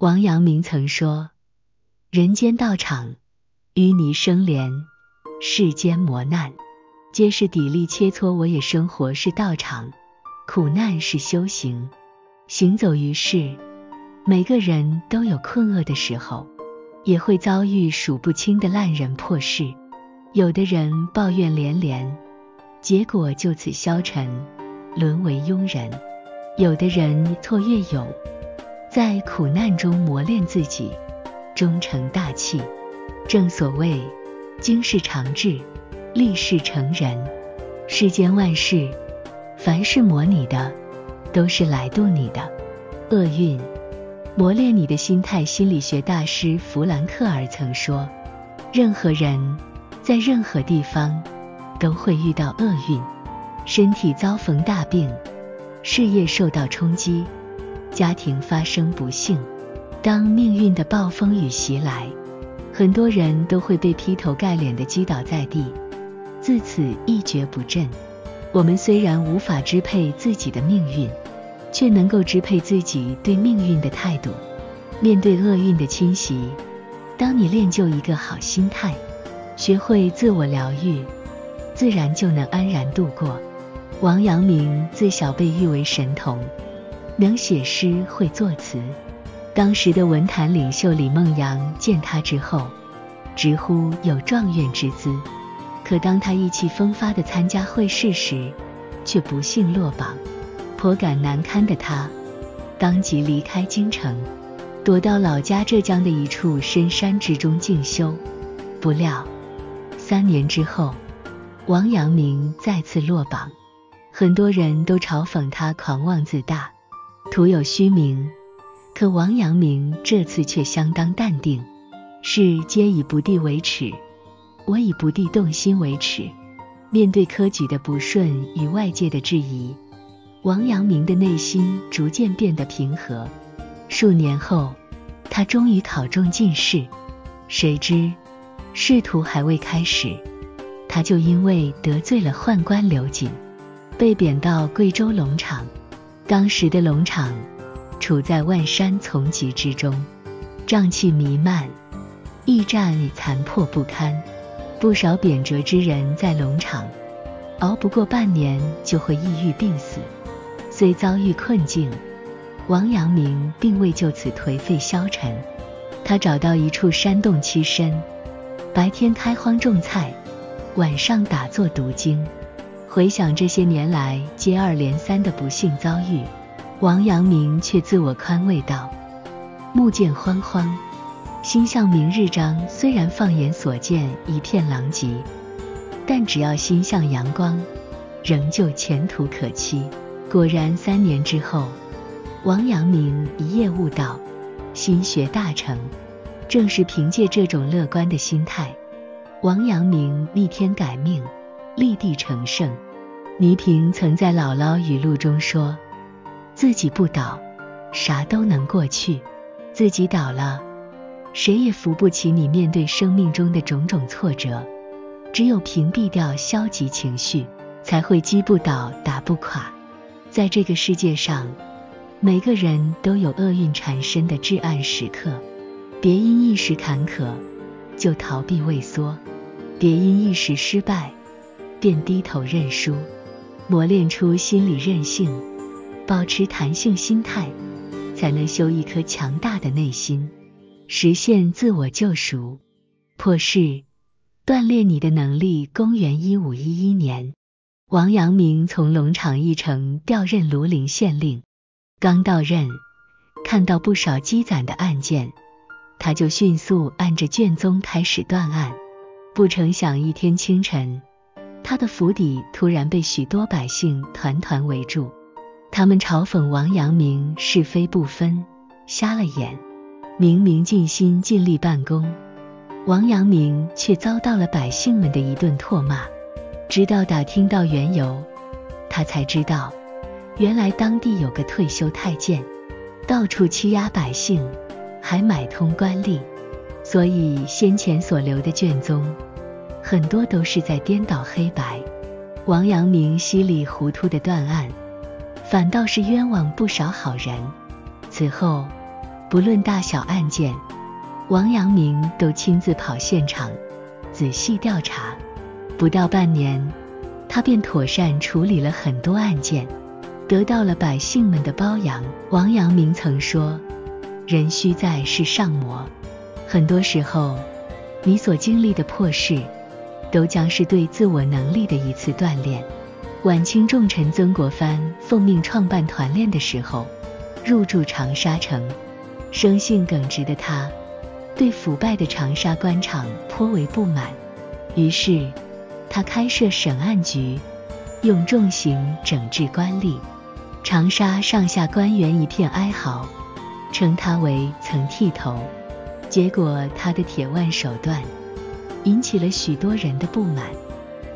王阳明曾说：“人间道场，淤泥生莲；世间磨难，皆是砥砺切磋我也。生活是道场，苦难是修行。行走于世，每个人都有困厄的时候，也会遭遇数不清的烂人破事。有的人抱怨连连，结果就此消沉，沦为庸人；有的人挫越勇，在苦难中磨练自己，终成大器。正所谓，经世长治，立世成人。世间万事，凡是磨你的，都是来渡你的。厄运，磨练你的心态。心理学大师弗兰克尔曾说：“任何人，在任何地方，都会遇到厄运。身体遭逢大病，事业受到冲击，家庭发生不幸。当命运的暴风雨袭来，很多人都会被劈头盖脸的击倒在地。”自此一蹶不振。我们虽然无法支配自己的命运，却能够支配自己对命运的态度。面对厄运的侵袭，当你练就一个好心态，学会自我疗愈，自然就能安然度过。王阳明自小被誉为神童，能写诗会作词。当时的文坛领袖李梦阳见他之后，直呼有状元之姿。可当他意气风发地参加会试时，却不幸落榜。颇感难堪的他，当即离开京城，躲到老家浙江的一处深山之中静修。不料，三年之后，王阳明再次落榜。很多人都嘲讽他狂妄自大，徒有虚名。可王阳明这次却相当淡定，是皆以不地为耻。我以不地动心为耻。面对科举的不顺与外界的质疑，王阳明的内心逐渐变得平和。数年后，他终于考中进士。谁知仕途还未开始，他就因为得罪了宦官刘瑾，被贬到贵州龙场。当时的龙场处在万山丛集之中，瘴气弥漫，驿站残破不堪。不少贬谪之人在龙场熬不过半年，就会抑郁病死。虽遭遇困境，王阳明并未就此颓废消沉。他找到一处山洞栖身，白天开荒种菜，晚上打坐读经。回想这些年来接二连三的不幸遭遇，王阳明却自我宽慰道：“目见荒荒。”心向明日章，虽然放眼所见一片狼藉，但只要心向阳光，仍旧前途可期。果然，三年之后，王阳明一夜悟道，心学大成。正是凭借这种乐观的心态，王阳明逆天改命，立地成圣。倪萍曾在姥姥语录中说：“自己不倒，啥都能过去；自己倒了。”谁也扶不起你面对生命中的种种挫折，只有屏蔽掉消极情绪，才会击不倒、打不垮。在这个世界上，每个人都有厄运缠身的至暗时刻，别因一时坎坷就逃避畏缩，别因一时失败便低头认输，磨练出心理韧性，保持弹性心态，才能修一颗强大的内心。实现自我救赎，破事，锻炼你的能力。公元一五一一年，王阳明从龙场驿城调任庐陵县令。刚到任，看到不少积攒的案件，他就迅速按着卷宗开始断案。不成想，一天清晨，他的府邸突然被许多百姓团团围住，他们嘲讽王阳明是非不分，瞎了眼。明明尽心尽力办公，王阳明却遭到了百姓们的一顿唾骂。直到打听到缘由，他才知道，原来当地有个退休太监，到处欺压百姓，还买通官吏，所以先前所留的卷宗，很多都是在颠倒黑白。王阳明稀里糊涂的断案，反倒是冤枉不少好人。此后。不论大小案件，王阳明都亲自跑现场，仔细调查。不到半年，他便妥善处理了很多案件，得到了百姓们的褒扬。王阳明曾说：“人须在世上磨。”很多时候，你所经历的破事，都将是对自我能力的一次锻炼。晚清重臣曾国藩奉命创办团练的时候，入驻长沙城。生性耿直的他，对腐败的长沙官场颇为不满，于是他开设审案局，用重刑整治官吏。长沙上下官员一片哀嚎，称他为曾剃头。结果他的铁腕手段，引起了许多人的不满。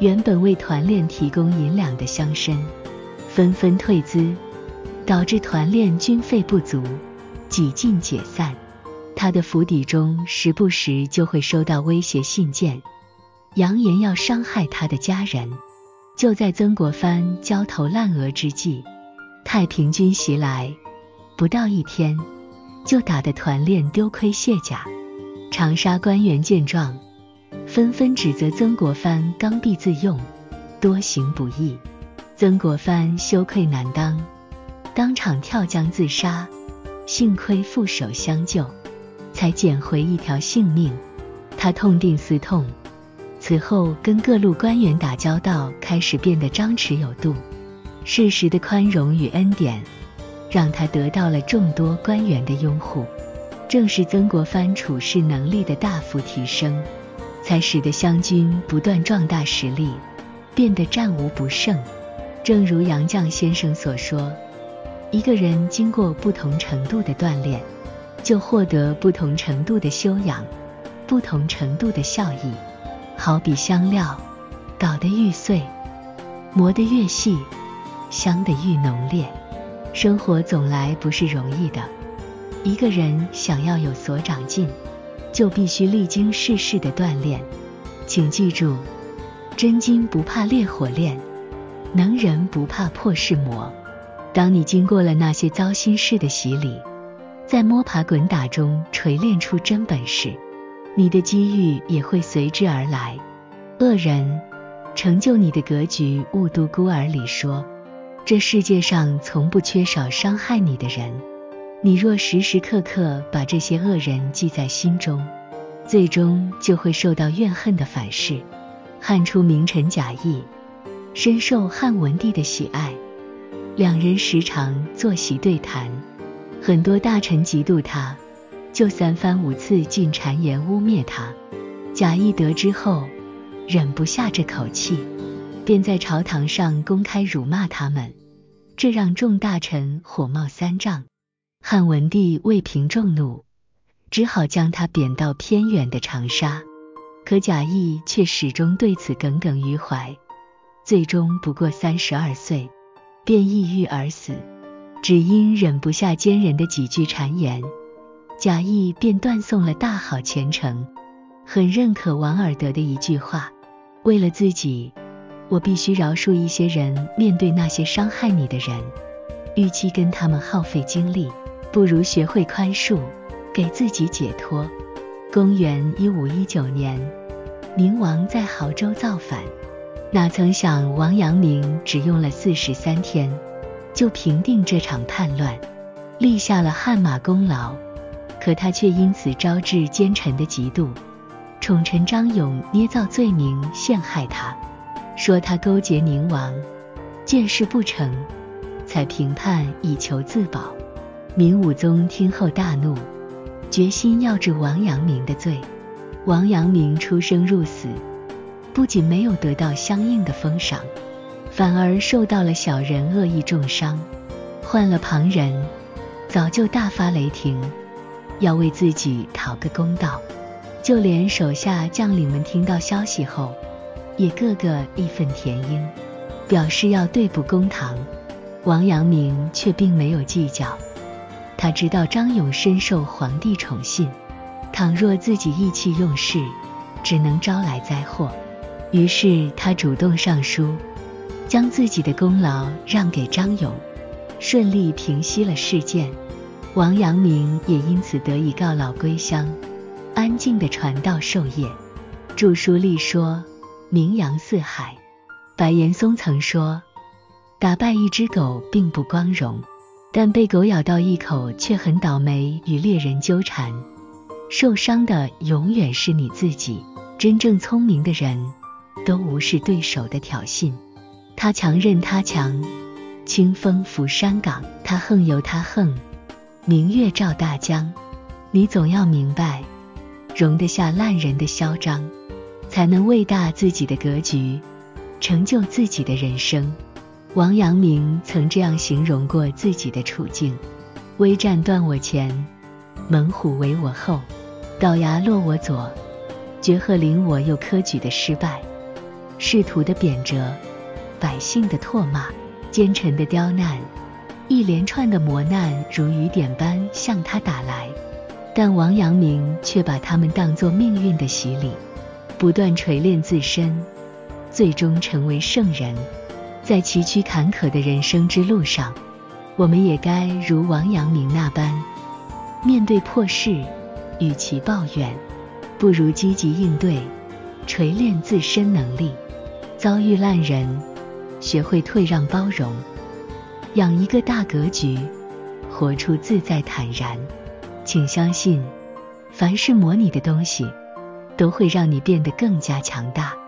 原本为团练提供银两的乡绅，纷纷退资，导致团练军费不足，几近解散。他的府邸中时不时就会收到威胁信件，扬言要伤害他的家人。就在曾国藩焦头烂额之际，太平军袭来，不到一天，就打得团练丢盔卸甲。长沙官员见状。纷纷指责曾国藩刚愎自用，多行不义。曾国藩羞愧难当，当场跳江自杀。幸亏副手相救，才捡回一条性命。他痛定思痛，此后跟各路官员打交道开始变得张弛有度。适时的宽容与恩典，让他得到了众多官员的拥护。正是曾国藩处事能力的大幅提升。才使得湘军不断壮大实力，变得战无不胜。正如杨绛先生所说：“一个人经过不同程度的锻炼，就获得不同程度的修养，不同程度的效益。好比香料，捣得愈碎，磨得越细，香得愈浓烈。生活总来不是容易的，一个人想要有所长进。”就必须历经世事的锻炼，请记住，真金不怕烈火炼，能人不怕破事磨。当你经过了那些糟心事的洗礼，在摸爬滚打中锤炼出真本事，你的机遇也会随之而来。恶人成就你的格局。《雾都孤儿》里说，这世界上从不缺少伤害你的人。你若时时刻刻把这些恶人记在心中，最终就会受到怨恨的反噬。汉初名臣贾谊深受汉文帝的喜爱，两人时常坐席对谈，很多大臣嫉妒他，就三番五次进谗言污蔑他。贾谊得知后，忍不下这口气，便在朝堂上公开辱骂他们，这让众大臣火冒三丈。汉文帝为平众怒，只好将他贬到偏远的长沙。可贾谊却始终对此耿耿于怀，最终不过三十二岁，便抑郁而死。只因忍不下奸人的几句谗言，贾谊便断送了大好前程。很认可王尔德的一句话：“为了自己，我必须饶恕一些人。面对那些伤害你的人，与其跟他们耗费精力。”不如学会宽恕，给自己解脱。公元一五一九年，明王在亳州造反，哪曾想王阳明只用了四十三天，就平定这场叛乱，立下了汗马功劳。可他却因此招致奸臣的嫉妒，宠臣张勇捏造罪名陷害他，说他勾结宁王，见事不成，才平叛以求自保。明武宗听后大怒，决心要治王阳明的罪。王阳明出生入死，不仅没有得到相应的封赏，反而受到了小人恶意重伤。换了旁人，早就大发雷霆，要为自己讨个公道。就连手下将领们听到消息后，也个个义愤填膺，表示要对簿公堂。王阳明却并没有计较。他知道张勇深受皇帝宠信，倘若自己意气用事，只能招来灾祸。于是他主动上书，将自己的功劳让给张勇，顺利平息了事件。王阳明也因此得以告老归乡，安静的传道授业，著书立说，名扬四海。白岩松曾说：“打败一只狗并不光荣，但被狗咬到一口却很倒霉。与猎人纠缠，受伤的永远是你自己。真正聪明的人，都无视对手的挑衅。他强任他强，清风拂山岗；他横由他横，明月照大江。你总要明白，容得下烂人的嚣张，才能为大自己的格局。”成就自己的人生。王阳明曾这样形容过自己的处境：危战断我前，猛虎围我后，倒牙落我左，绝壑临我右。科举的失败，仕途的贬谪，百姓的唾骂，奸臣的刁难，一连串的磨难如雨点般向他打来，但王阳明却把他们当作命运的洗礼，不断锤炼自身。最终成为圣人，在崎岖坎坷的人生之路上，我们也该如王阳明那般，面对破事，与其抱怨，不如积极应对，锤炼自身能力。遭遇烂人，学会退让包容，养一个大格局，活出自在坦然。请相信，凡是磨你的东西，都会让你变得更加强大。